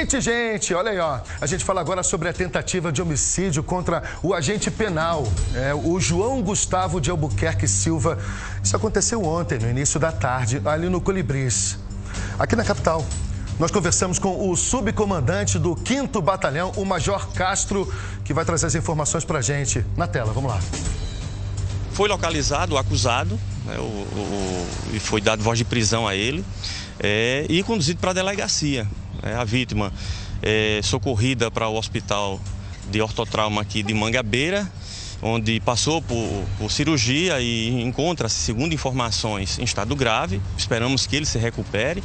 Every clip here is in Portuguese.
Gente, gente, olha aí, ó. A gente fala agora sobre a tentativa de homicídio contra o agente penal, é, o João Gustavo de Albuquerque Silva. Isso aconteceu ontem, no início da tarde, ali no Colibris, aqui na capital. Nós conversamos com o subcomandante do 5 Batalhão, o Major Castro, que vai trazer as informações pra gente. Na tela, vamos lá. Foi localizado o acusado, né, o, o, e foi dado voz de prisão a ele, é, e conduzido para a delegacia. É, a vítima é socorrida para o hospital de ortotrauma aqui de Mangabeira, onde passou por, por cirurgia e encontra-se, segundo informações, em estado grave. Esperamos que ele se recupere.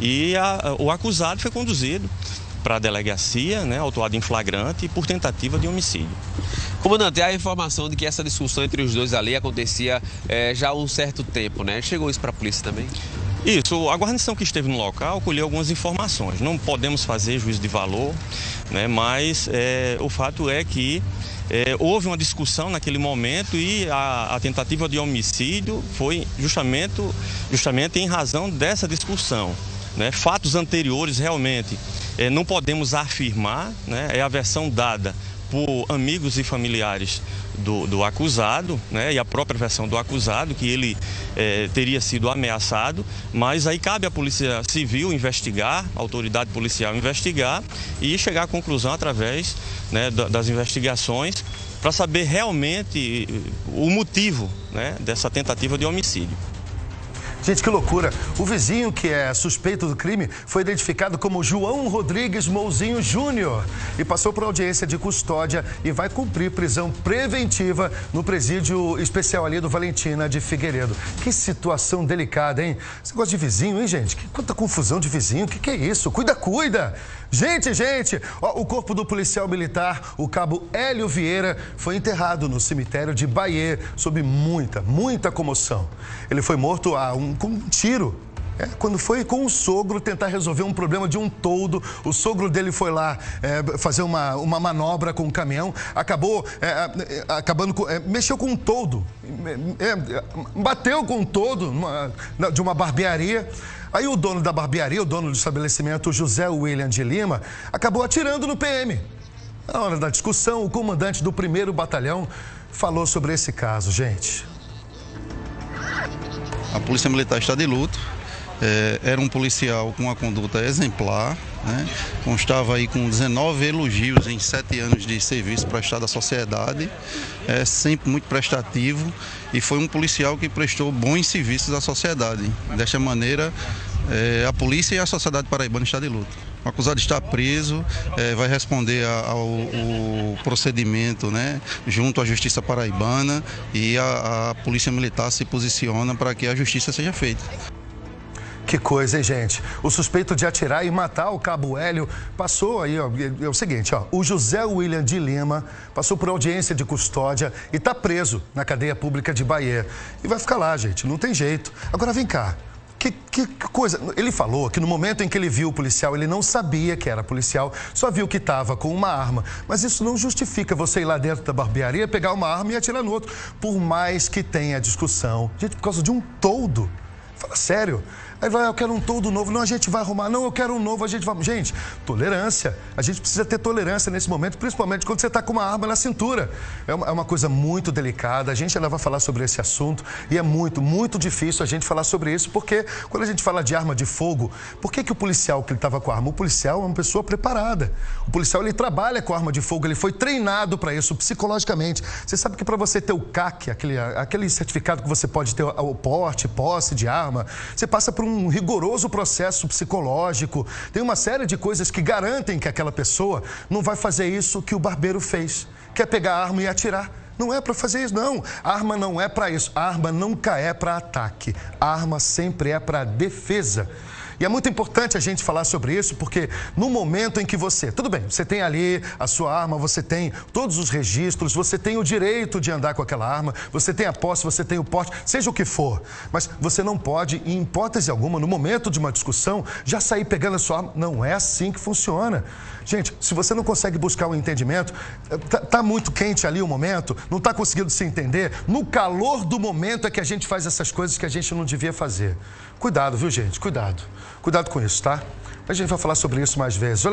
E a, o acusado foi conduzido para a delegacia, né, autuado em flagrante por tentativa de homicídio. Comandante, há informação de que essa discussão entre os dois ali acontecia é, já há um certo tempo, né? Chegou isso para a polícia também? Isso, a guarnição que esteve no local colheu algumas informações. Não podemos fazer juízo de valor, né, mas é, o fato é que é, houve uma discussão naquele momento e a, a, tentativa de homicídio foi justamente, justamente em razão dessa discussão. Né? Fatos anteriores realmente é, não podemos afirmar, né? é a versão dada por amigos e familiares do, do acusado, né, e a própria versão do acusado, que ele é, teria sido ameaçado, mas aí cabe à Polícia Civil investigar, a autoridade policial investigar e chegar à conclusão através né, das investigações para saber realmente o motivo né, dessa tentativa de homicídio. Gente, que loucura. O vizinho que é suspeito do crime foi identificado como João Rodrigues Mouzinho Júnior e passou por audiência de custódia e vai cumprir prisão preventiva no presídio especial ali do Valentina de Figueiredo. Que situação delicada, hein? Você gosta de vizinho, hein, gente? Que quanta confusão de vizinho. O que, que é isso? Cuida, cuida. Gente, gente, ó, o corpo do policial militar, o cabo Hélio Vieira, foi enterrado no cemitério de Bahia sob muita, muita comoção. Ele foi morto a um, com um tiro é, quando foi com o sogro tentar resolver um problema de um toldo, o sogro dele foi lá é, fazer uma, uma manobra com o caminhão, acabou é, é acabando com, é, mexeu com um toldo, é, bateu com um toldo numa, de uma barbearia. Aí o dono da barbearia, o dono do estabelecimento, José William de Lima, acabou atirando no PM. Na hora da discussão, o comandante do primeiro batalhão falou sobre esse caso, gente. A Polícia Militar está de luto. É, era um policial com uma conduta exemplar, né? constava aí com 19 elogios em sete anos de serviço prestado à sociedade, é sempre muito prestativo e foi um policial que prestou bons serviços à sociedade. Desta maneira, é, a polícia e a sociedade paraibana estão de luto. O acusado está preso, é, vai responder ao, ao, procedimento né, junto à Justiça Paraibana e a, a Polícia Militar se posiciona para que a justiça seja feita. Que coisa, hein, gente? O suspeito de atirar e matar o cabo Hélio passou aí, ó, é, o seguinte, ó, o José William de Lima passou por audiência de custódia e está preso na cadeia pública de Bahia. E vai ficar lá, gente, não tem jeito. Agora vem cá. Que, que, coisa. Ele falou que no momento em que ele viu o policial, ele não sabia que era policial, só viu que estava com uma arma. Mas isso não justifica você ir lá dentro da barbearia, pegar uma arma e atirar no outro. Por mais que tenha discussão. Gente, por causa de um toldo. Fala sério. Aí vai, eu quero um todo novo. Não, a gente vai arrumar. Não, eu quero um novo, a gente vai. Gente, tolerância. A gente precisa ter tolerância nesse momento, principalmente quando você está com uma arma na cintura. É uma, é uma, coisa muito delicada. A gente ainda vai falar sobre esse assunto e é muito, muito difícil a gente falar sobre isso, porque quando a gente fala de arma de fogo, por que, que o policial que ele estava com a arma? O policial é uma pessoa preparada. O policial ele trabalha com arma de fogo, ele foi treinado para isso psicologicamente. Você sabe que para você ter o CAC, aquele, aquele certificado que você pode ter o porte, posse de arma, você passa por um um rigoroso processo psicológico, tem uma série de coisas que garantem que aquela pessoa não vai fazer isso que o barbeiro fez, quer pegar a arma e atirar. Não é para fazer isso, não. Arma não é para isso. Arma nunca é para ataque. Arma sempre é para defesa. E é muito importante a gente falar sobre isso, porque no momento em que você, tudo bem, você tem ali a sua arma, você tem todos os registros, você tem o direito de andar com aquela arma, você tem a posse, você tem o porte, seja o que for, mas você não pode, em hipótese alguma, no momento de uma discussão, já sair pegando a sua arma. Não é assim que funciona. Gente, se você não consegue buscar um entendimento, tá, tá, muito quente ali o momento, não está conseguindo se entender, no calor do momento é que a gente faz essas coisas que a gente não devia fazer. Cuidado, viu, gente? Cuidado. Cuidado com isso, tá? A gente vai falar sobre isso mais vezes. Olha